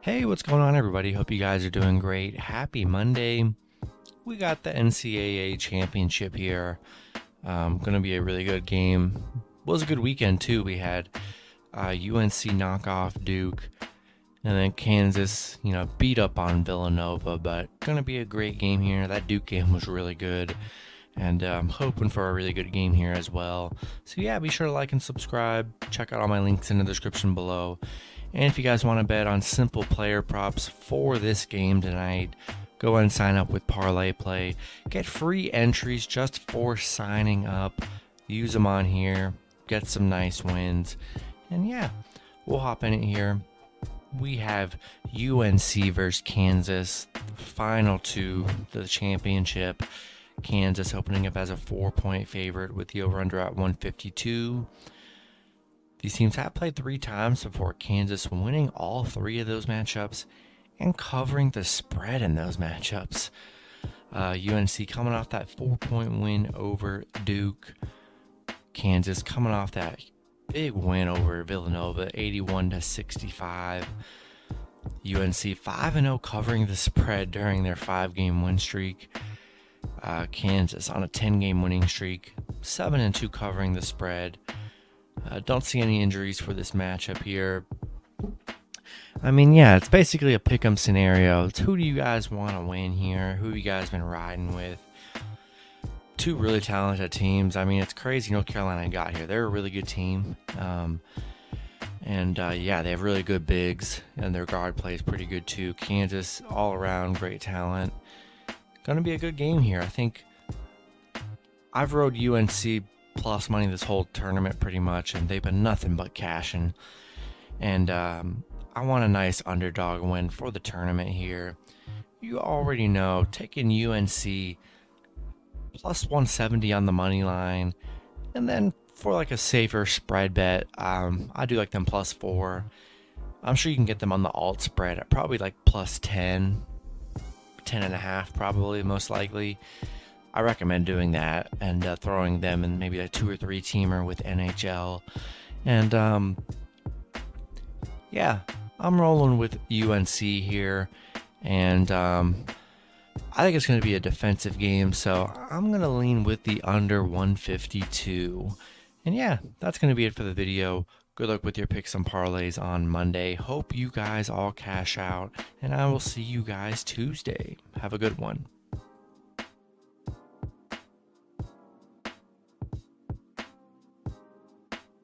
Hey, what's going on, everybody? Hope you guys are doing great. Happy Monday. We got the NCAA championship here. Um, going to be a really good game. Was a good weekend too. We had uh, UNC knock off Duke, and then Kansas, you know, beat up on Villanova. But going to be a great game here. That Duke game was really good, and I'm um, hoping for a really good game here as well. So yeah, be sure to like and subscribe. Check out all my links in the description below. And if you guys want to bet on simple player props for this game tonight, go and sign up with Parlay Play. Get free entries just for signing up. Use them on here. Get some nice wins. And yeah, we'll hop in it here. We have UNC versus Kansas, final two the championship. Kansas opening up as a four point favorite with the over under at 152. These teams have played three times before Kansas winning all three of those matchups and covering the spread in those matchups. Uh, UNC coming off that four point win over Duke. Kansas coming off that big win over Villanova, 81 to 65. UNC 5 0 covering the spread during their five game win streak. Uh, Kansas on a 10 game winning streak, 7 2 covering the spread. Uh, don't see any injuries for this matchup here. I mean, yeah, it's basically a pick 'em scenario. It's who do you guys want to win here? Who you guys been riding with? Two really talented teams. I mean, it's crazy North Carolina got here. They're a really good team. Um, and uh, yeah, they have really good bigs, and their guard play is pretty good too. Kansas, all around, great talent. Gonna be a good game here. I think I've rode UNC plus money this whole tournament pretty much, and they've been nothing but cashing. And um, I want a nice underdog win for the tournament here. You already know, taking UNC plus 170 on the money line, and then for like a safer spread bet, um, I do like them plus four. I'm sure you can get them on the alt spread at probably like plus 10, 10 and a half, probably most likely. I recommend doing that and uh, throwing them in maybe a two or three teamer with NHL. And um, yeah, I'm rolling with UNC here. And um, I think it's going to be a defensive game. So I'm going to lean with the under 152. And yeah, that's going to be it for the video. Good luck with your picks and parlays on Monday. Hope you guys all cash out. And I will see you guys Tuesday. Have a good one.